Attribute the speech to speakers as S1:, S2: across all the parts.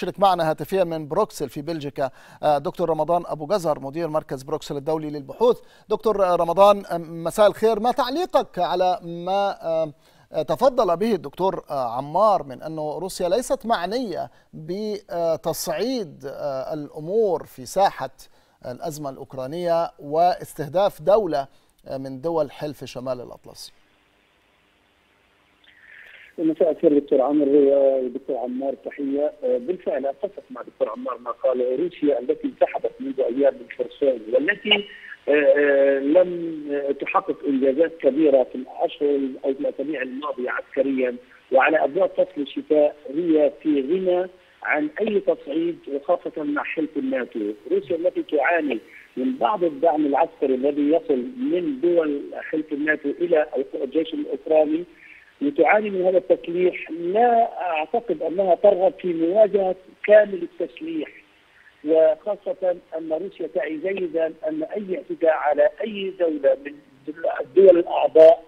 S1: يشرك معنا هاتفيا من بروكسل في بلجيكا. دكتور رمضان أبو جزر مدير مركز بروكسل الدولي للبحوث. دكتور رمضان مساء الخير. ما تعليقك على ما تفضل به الدكتور عمار من أنه روسيا ليست معنية بتصعيد الأمور في ساحة الأزمة الأوكرانية واستهداف دولة من دول حلف شمال الأطلسي؟
S2: مساء الخير دكتور عمرو ودكتور عمار تحية. بالفعل أتفق مع دكتور عمار ما قاله روسيا التي انسحبت منذ أيام من خرسون والتي لم تحقق إنجازات كبيرة في الاشهر أو في الأسابيع الماضية عسكريا. وعلى أبواب فصل الشتاء هي في غنى عن أي تصعيد وخاصة مع حلف الناتو، روسيا التي تعاني من بعض الدعم العسكري الذي يصل من دول حلف الناتو إلى الجيش الأوكراني. وتعاني من هذا التسليح لا أعتقد أنها ترغب في مواجهة كامل التسليح. وخاصة أن روسيا تعي جيدا أن أي اعتداء على أي دولة من الدول الأعضاء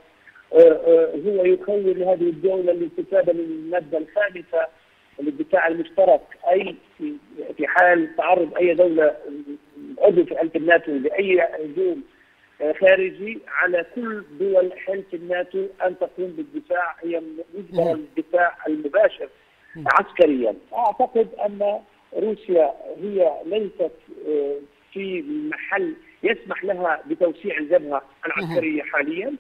S2: هو يخول هذه الدولة الاستفاده من المادة الخامسة للدفاع المشترك. أي في حال تعرض أي دولة عضو في الناتو لأي هجوم خارجي على كل دول حلف الناتو أن تقوم بالدفاع هي مجبره للدفاع المباشر عسكريا. أعتقد أن روسيا هي ليست في محل يسمح لها بتوسيع الجبهة العسكرية حاليا.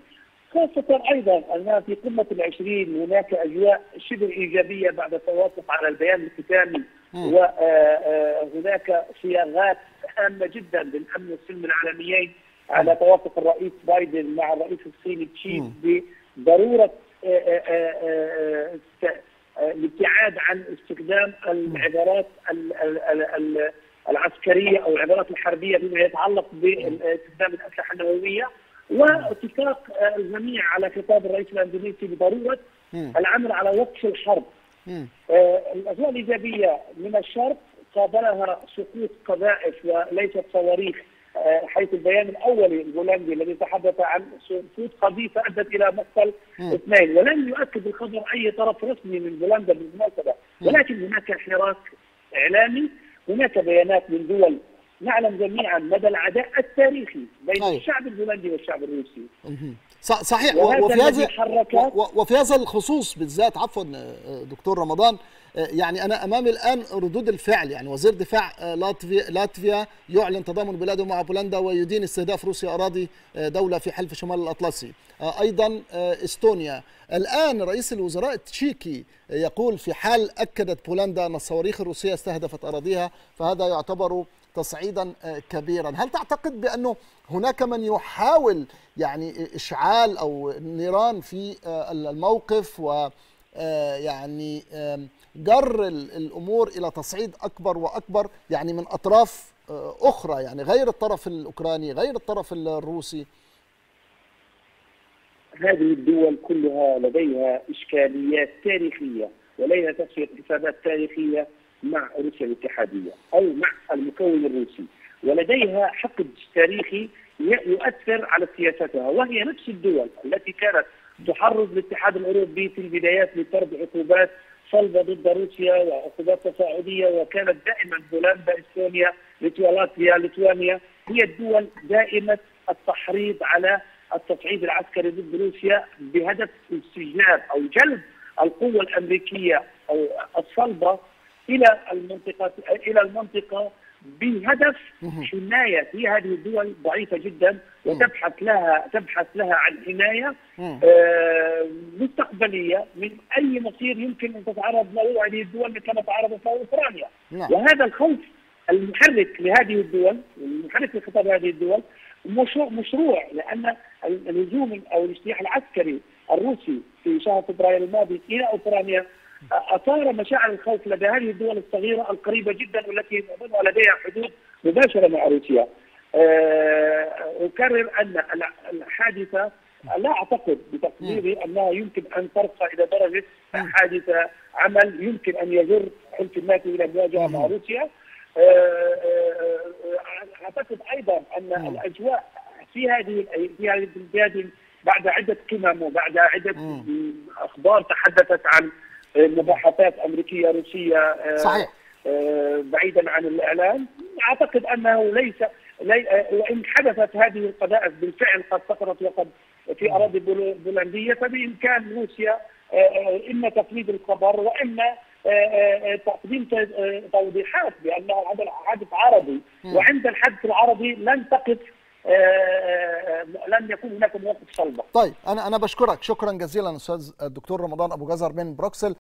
S2: خاصة أيضا أنها في قمة العشرين هناك أجواء شبه إيجابية بعد التوافق على البيان الختامي وهناك صياغات هامة جدا للأمن والسلم العالميين. على توافق الرئيس بايدن مع الرئيس الصيني تشي بضرورة الابتعاد عن استخدام العبارات العسكرية أو العبارات الحربية فيما يتعلق باستخدام الأسلحة النووية واتفاق الجميع على خطاب الرئيس الأندونيسي بضرورة العمل على وقف الحرب. الأجواء الإيجابية من الشرق قابلها سقوط قذائف وليست صواريخ. حيث البيان الاولي البولندي الذي تحدث عن سقوط قذيفه أدت إلى مقتل اثنين ولم يؤكد الخبر أي طرف رسمي من بولندا بالمناسبة ولكن هناك حراك إعلامي هناك بيانات من دول نعلم جميعا مدى العداء التاريخي بين أي. الشعب البولندي والشعب الروسي.
S1: صحيح. وفي هذا وفي هذا الخصوص بالذات عفوا دكتور رمضان يعني أنا أمامي الآن ردود الفعل يعني وزير دفاع لاتفيا لاتفيا يعلن تضامن بلاده مع بولندا ويدين استهداف روسيا أراضي دولة في حلف شمال الأطلسي. أيضا إستونيا. الآن رئيس الوزراء التشيكي يقول في حال أكدت بولندا أن الصواريخ الروسية استهدفت أراضيها فهذا يعتبر تصعيدا كبيرا. هل تعتقد بأنه هناك من يحاول يعني إشعال أو نيران في الموقف و يعني جر الأمور إلى تصعيد أكبر وأكبر يعني من أطراف أخرى يعني غير الطرف الأوكراني غير الطرف الروسي.
S2: هذه الدول كلها لديها إشكاليات تاريخية ولديها تصفية حسابات تاريخية مع روسيا الاتحادية أو مع المكون الروسي ولديها حقد تاريخي يؤثر على سياستها وهي نفس الدول التي كانت تحرض الاتحاد الأوروبي في البدايات لفرض عقوبات صلبة ضد روسيا وعقوبات تصاعدية وكانت دائما بولندا إستونيا لاتفيا ليتوانيا هي الدول دائمه التحريض على التصعيد العسكري ضد روسيا بهدف استجلاب أو جلب القوة الأمريكية أو الصلبة إلى المنطقة إلى المنطقة بهدف حماية في هذه الدول ضعيفة جدا وتبحث لها تبحث لها عن حماية آه مستقبلية من أي مصير يمكن أن تتعرض له هذه الدول مثل ما تعرضت له أوكرانيا. وهذا الخوف المحرك لهذه الدول المحرك لخطاب هذه الدول مشروع مشروع لأن الهجوم أو الاجتياح العسكري الروسي في شهر فبراير الماضي إلى أوكرانيا أثار مشاعر الخوف لدى هذه الدول الصغيرة القريبة جدا والتي معظمها لديها حدود مباشرة مع روسيا. أكرر أن الحادثة لا أعتقد بتقديري أنها يمكن أن ترقى إلى درجة حادثة عمل يمكن أن يجر حلف الناتو إلى المواجهه مع روسيا. أعتقد أيضا أن الأجواء في هذه في هذه بعد عدة قمم وبعد عدة أخبار تحدثت عن مباحثات أمريكية روسية
S1: صحيح.
S2: بعيدا عن الإعلام. أعتقد أنه ليس لي وإن حدثت هذه القذائف بالفعل قد سقطت وقد في أراضي بولندية فبإمكان روسيا إما تقليد الخبر وإما تقديم توضيحات بأنه هذا حادث عربي وعند الحدث العربي لن تقف لن يكون هناك مواقف صلبه.
S1: طيب أنا أنا بشكرك. شكرا جزيلا أستاذ الدكتور رمضان أبو جزر من بروكسل.